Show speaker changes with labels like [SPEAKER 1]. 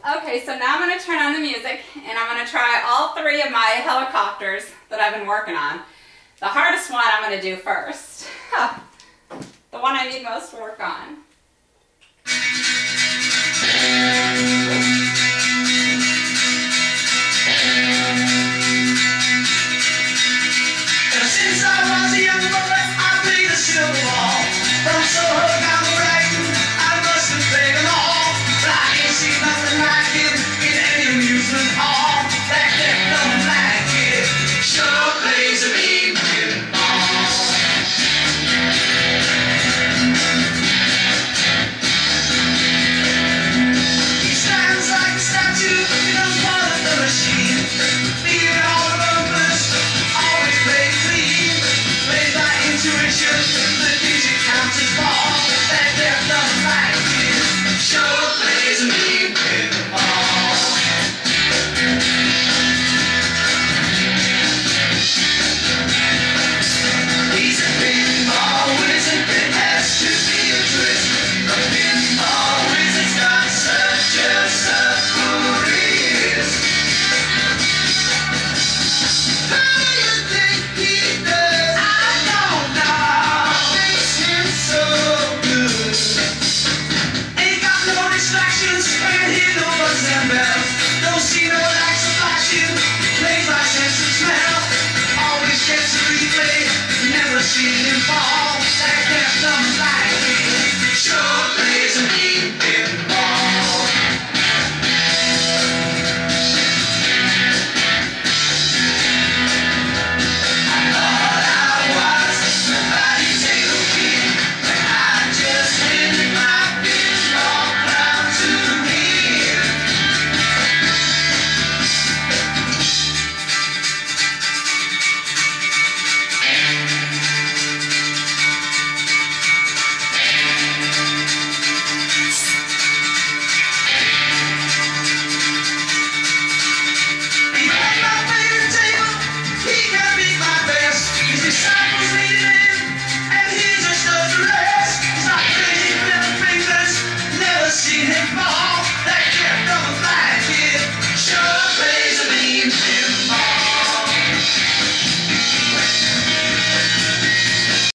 [SPEAKER 1] Okay, so now I'm going to turn on the music and I'm going to try all three of my helicopters that I've been working on. The hardest one I'm going to do first. the one I need most work on.
[SPEAKER 2] Let me